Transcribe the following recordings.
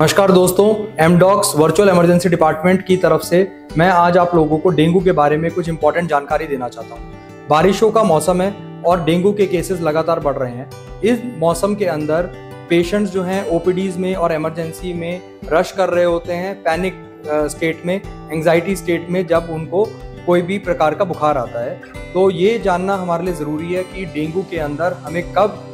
नमस्कार दोस्तों Amdocs virtual emergency department की तरफ़ से मैं आज आप लोगों को डेंगू के बारे में कुछ इंपॉर्टेंट जानकारी देना चाहता हूँ। बारिशों का मौसम है और डेंगू के केसेस लगातार बढ़ रहे हैं। इस मौसम के अंदर पेशेंट्स जो हैं ओपीडीज में और इमरजेंसी में रश कर रहे होते हैं पैनिक स्टेट में एंजाइटी स्टेट में जब उनको कोई भी प्रकार का बुखार आता है। तो ये जानना हमारे लिए ज़रूरी है कि डेंगू के अंदर हमें कब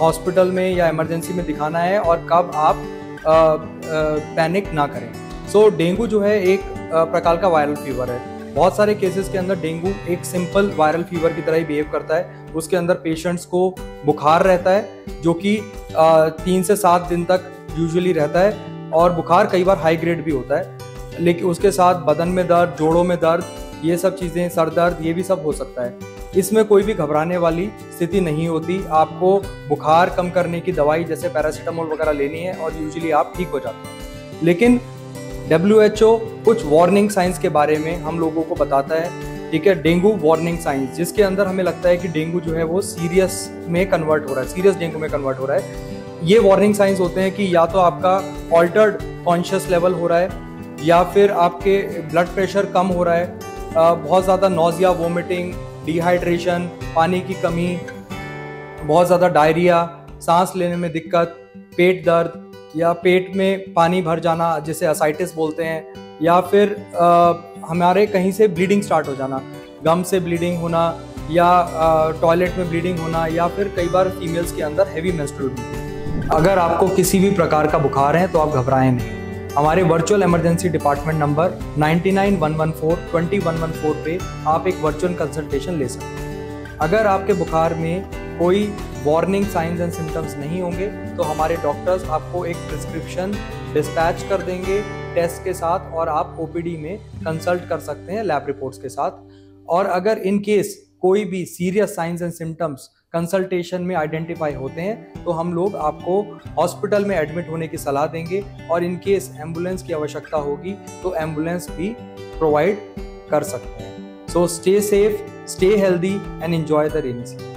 हॉस्पिटल में या इमरजेंसी में दिखाना है और कब आप पैनिक ना करें। सो so, डेंगू जो है एक प्रकार का वायरल फीवर है। बहुत सारे केसेस के अंदर डेंगू एक सिंपल वायरल फीवर की तरह ही बिहेव करता है। उसके अंदर पेशेंट्स को बुखार रहता है जो कि तीन से सात दिन तक यूजुअली रहता है। और बुखार कई बार हाई ग्रेड भी होता है। लेकिन उसके साथ बदन में दर्द जोड़ों में दर्द ये सब चीज़ें, सर दर्द, ये भी सब हो सकता है। इसमें कोई भी घबराने वाली स्थिति नहीं होती। आपको बुखार कम करने की दवाई जैसे पैरासीटामोल वगैरह लेनी है और यूजुअली आप ठीक हो जाते हैं। लेकिन डब्ल्यू कुछ वार्निंग साइंस के बारे में हम लोगों को बताता है, ठीक है? डेंगू वार्निंग साइंस जिसके अंदर हमें लगता है कि डेंगू जो है वो सीरियस में कन्वर्ट हो रहा है सीरियस डेंगू में कन्वर्ट हो रहा है। ये वार्निंग साइंस होते हैं कि या तो आपका ऑल्टर्ड कॉन्शियस लेवल हो रहा है, या फिर आपके ब्लड प्रेशर कम हो रहा है बहुत ज़्यादा नोजिया वोमिटिंग डिहाइड्रेशन पानी की कमी बहुत ज़्यादा डायरिया सांस लेने में दिक्कत पेट दर्द या पेट में पानी भर जाना जिसे असाइटिस बोलते हैं या फिर आ, हमारे कहीं से ब्लीडिंग स्टार्ट हो जाना गम से ब्लीडिंग होना या टॉयलेट में ब्लीडिंग होना या फिर कई बार फीमेल्स के अंदर हैवी मेंस्ट्रुअल अगर आपको किसी भी प्रकार का बुखार है तो आप घबराएँ नहीं। हमारे वर्चुअल इमरजेंसी डिपार्टमेंट नंबर 99114 पे आप एक वर्चुअल कंसल्टेशन ले सकते हैं। अगर आपके बुखार में कोई वार्निंग साइंस एंड सिम्टम्स नहीं होंगे तो हमारे डॉक्टर्स आपको एक प्रिस्क्रिप्शन डिस्पैच कर देंगे टेस्ट के साथ और आप ओपीडी में कंसल्ट कर सकते हैं लैब रिपोर्ट्स के साथ। और अगर इन केस कोई भी serious signs and symptoms consultation में आइडेंटिफाई होते हैं तो हम लोग आपको हॉस्पिटल में एडमिट होने की सलाह देंगे और इन केस एंबुलेंस की आवश्यकता होगी तो एंबुलेंस भी प्रोवाइड कर सकते हैं। So stay safe stay healthy and enjoy the rainy season